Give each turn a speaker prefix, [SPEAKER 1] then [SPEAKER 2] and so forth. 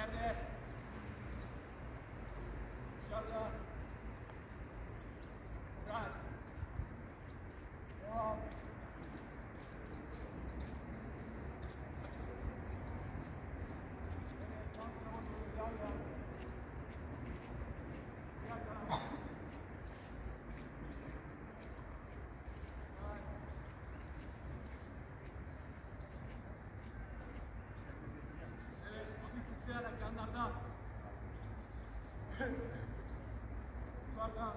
[SPEAKER 1] Kendrick. Yukarıdan.